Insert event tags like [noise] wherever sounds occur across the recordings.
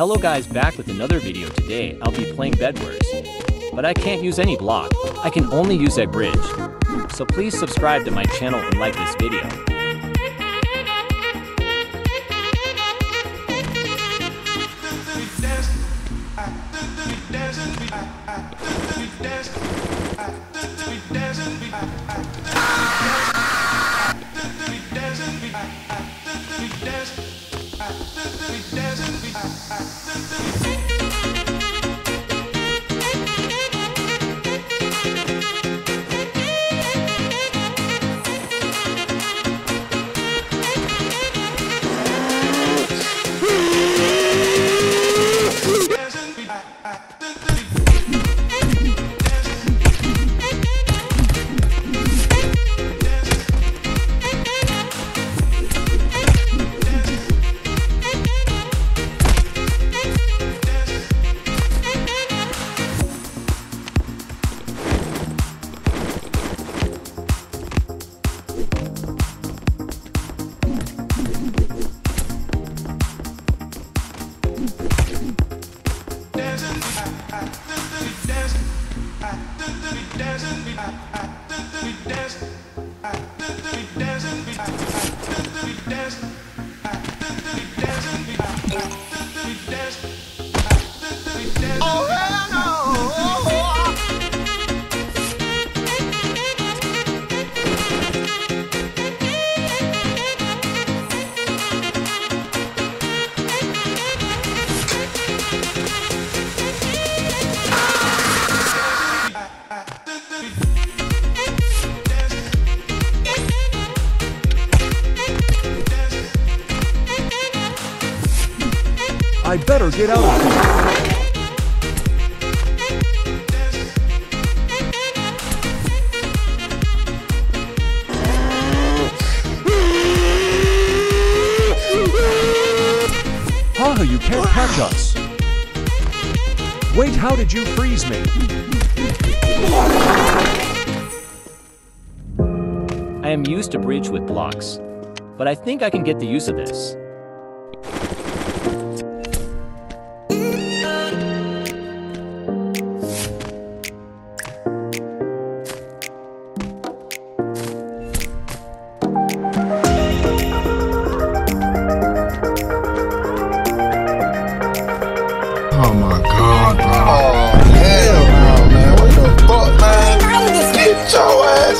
Hello guys back with another video today I'll be playing Bedwars. But I can't use any block, I can only use a bridge. So please subscribe to my channel and like this video. dancing. I better get out of here. Haha, you can't catch us. Wait, how did you freeze me? I am used to bridge with blocks. But I think I can get the use of this.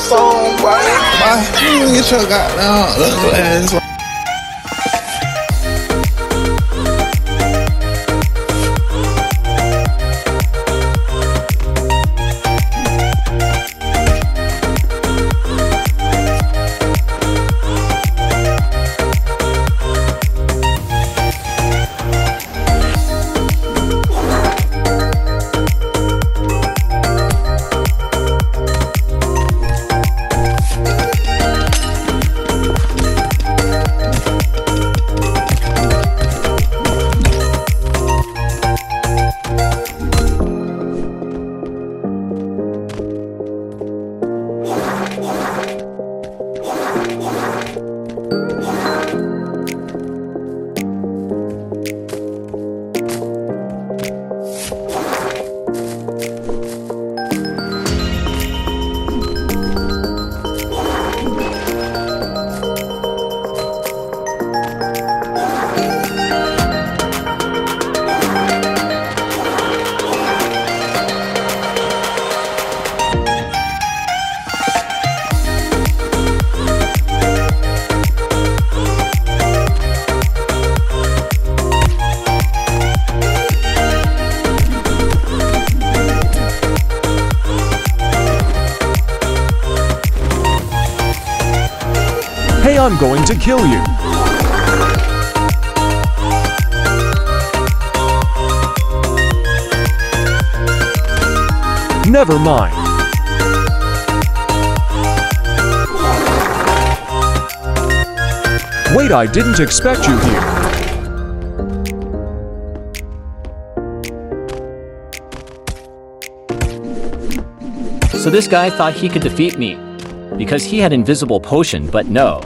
On, boy. Boy, Get your goddamn ugly [laughs] ass I'm going to kill you. Never mind. Wait, I didn't expect you here. So this guy thought he could defeat me because he had invisible potion, but no.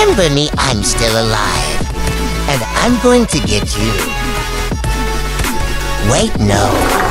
Remember me, I'm still alive. And I'm going to get you. Wait, no.